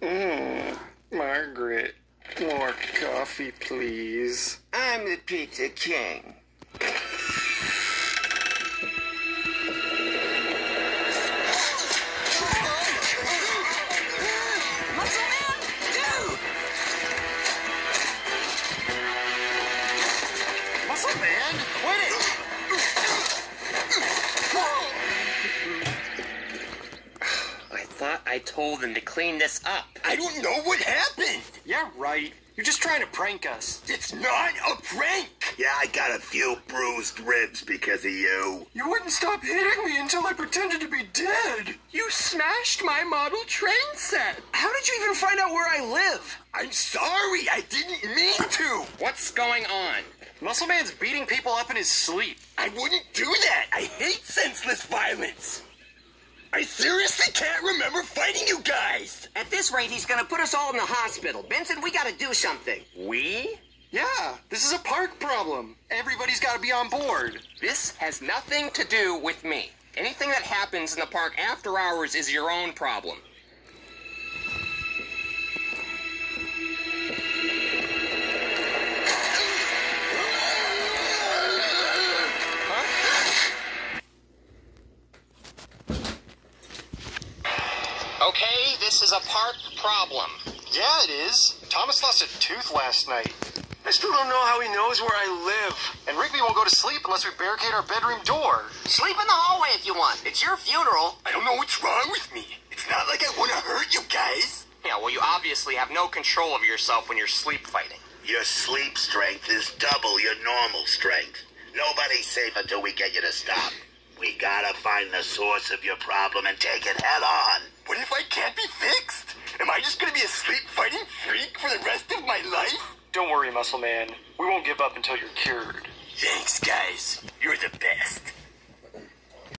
Mmm, Margaret, more coffee, please. I'm the Pizza King. Muscle Man, dude! Muscle Man, quit it! I told them to clean this up. I don't know what happened. Yeah, right. You're just trying to prank us. It's not a prank. Yeah, I got a few bruised ribs because of you. You wouldn't stop hitting me until I pretended to be dead. You smashed my model train set. How did you even find out where I live? I'm sorry. I didn't mean to. What's going on? Muscle Man's beating people up in his sleep. I wouldn't do that. I hate senseless violence. I seriously can't remember fighting you guys. At this rate, he's gonna put us all in the hospital. Benson, we gotta do something. We? Yeah, this is a park problem. Everybody's got to be on board. This has nothing to do with me. Anything that happens in the park after hours is your own problem. Okay, this is a park problem. Yeah, it is. Thomas lost a tooth last night. I still don't know how he knows where I live. And Rigby won't go to sleep unless we barricade our bedroom door. Sleep in the hallway if you want. It's your funeral. I don't know what's wrong with me. It's not like I want to hurt you guys. Yeah, well, you obviously have no control of yourself when you're sleep fighting. Your sleep strength is double your normal strength. Nobody's safe until we get you to stop. We gotta find the source of your problem and take it head on. for the rest of my life? Don't worry, Muscle Man. We won't give up until you're cured. Thanks, guys. You're the best.